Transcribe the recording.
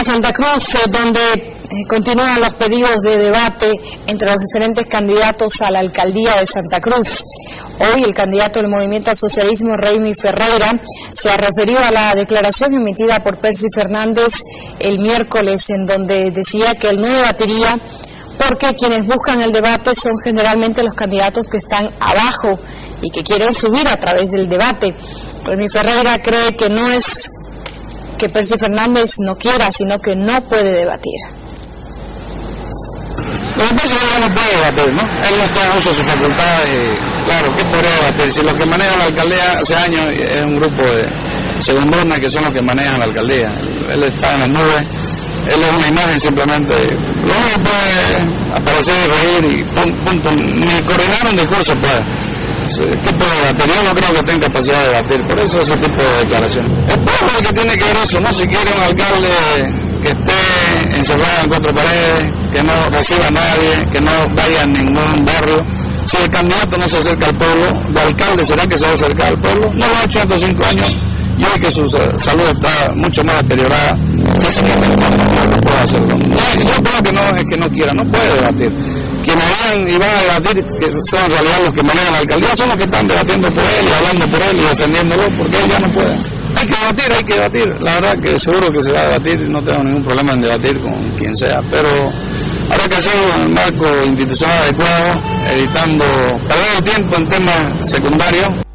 a Santa Cruz, eh, donde eh, continúan los pedidos de debate entre los diferentes candidatos a la alcaldía de Santa Cruz. Hoy el candidato del Movimiento al Socialismo, Raimi Ferreira, se ha referido a la declaración emitida por Percy Fernández el miércoles, en donde decía que él no debatiría porque quienes buscan el debate son generalmente los candidatos que están abajo y que quieren subir a través del debate. Raimi Ferreira cree que no es que Percy Fernández no quiera, sino que no puede debatir. Lo que pasa es no puede debatir, ¿no? Él no está en uso de sus facultades y, claro, ¿qué podría debatir? Si los que manejan la alcaldía hace años es un grupo de segundona que son los que manejan la alcaldía. Él está en las nubes, él es una imagen simplemente. Lo único que puede aparecer y reír y punto. Ni coordinar un discurso puede. ¿Qué puede debatir? Yo no creo que tenga capacidad de debatir, por eso ese tipo de declaración. Es el que tiene que ver eso, ¿no? Si quiere un alcalde que esté encerrado en cuatro paredes, que no reciba a nadie, que no vaya a ningún barrio. Si el candidato no se acerca al pueblo, ¿de alcalde será que se va a acercar al pueblo? No lo ha hecho en estos cinco años y hoy que su salud está mucho más deteriorada, físicamente no, puede hacerlo. yo creo que no es que no quiera, no puede debatir quienes van y van a debatir, que son en realidad los que manejan la alcaldía, son los que están debatiendo por él y hablando por él y defendiéndolo, porque él ya no puede. Hay que debatir, hay que debatir. La verdad que seguro que se va a debatir, no tengo ningún problema en debatir con quien sea, pero habrá que hacerlo en el marco institucional adecuado, evitando perder tiempo en temas secundarios.